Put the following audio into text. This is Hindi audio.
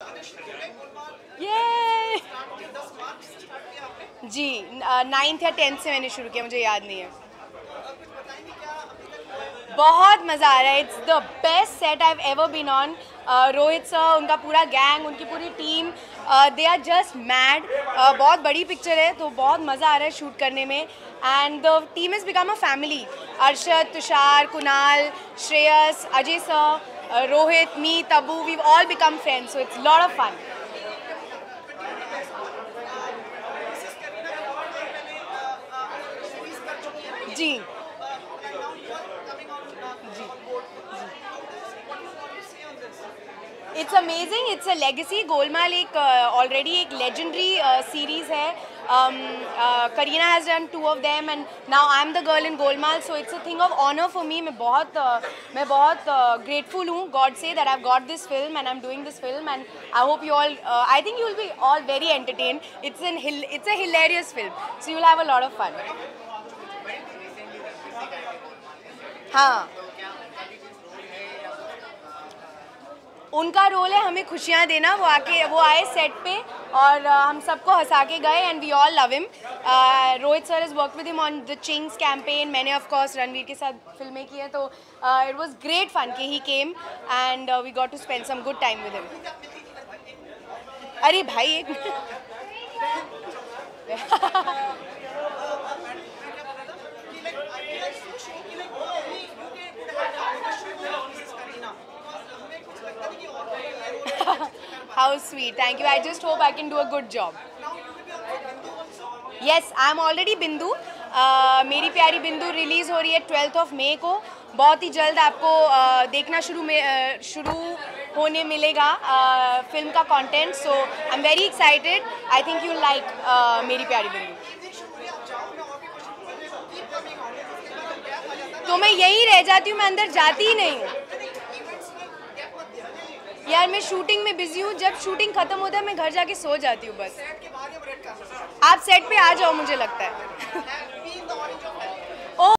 ये जी नाइन्थ या टेंथ से मैंने शुरू किया, मुझे याद नहीं है। बहुत मज़ा आ रहा है। It's the best set I ever been on Rohit sir, उनका पूरा गैंग, उनकी पूरी team they are just mad बहुत बड़ी पिक्चर है तो बहुत मज़ा आ रहा है शूट करने में. And the team is become a family Arshad, Tushar, Kunal, Shreyas, Ajay sir Rohit, me Tabu we all become friends so it's lot of fun ji. It's amazing it's a legacy Golmaal एक ऑलरेडी uh, एक लेजेंडरी सीरीज़ uh, है. Kareena has done two of them and now I am the girl in Golmaal so it's a thing of honour for me मैं बहुत uh, मैं बहुत ग्रेटफुल हूँ. गॉड से that I got this film and I am doing this film and I hope you all I think you will be all very entertain it's an it's a hilarious film so you will have a lot of fun हाँ उनका रोल है हमें खुशियाँ देना वो आके वो आए सेट पे और uh, हम सबको हंसा के गए and we all love him Rohit sir is work with him on the Ching's campaign मैंने ऑफ़ कोर्स रणवीर के साथ फ़िल्में की हैं तो इट वाज ग्रेट फन कि he came and we got to spend some good time with him अरे भाई एक How sweet. Thank you. I just hope I can do a good job. Yes, I am already Bindu. Uh, मेरी प्यारी बिंदु रिलीज़ हो रही है ट्वेल्थ ऑफ़ मे को बहुत ही जल्द आपको uh, देखना शुरू में uh, शुरू होने मिलेगा फ़िल्म का content so I am very excited I think you like मेरी प्यारी बिंदु तो मैं यही रह जाती हूँ मैं अंदर जाती ही नहीं हूँ यार, मैं शूटिंग में बिज़ी हूँ। जब शूटिंग खत्म होता है, मैं घर जाके सो जाती हूँ बस। आप सेट पे आ जाओ, मुझे लगता है।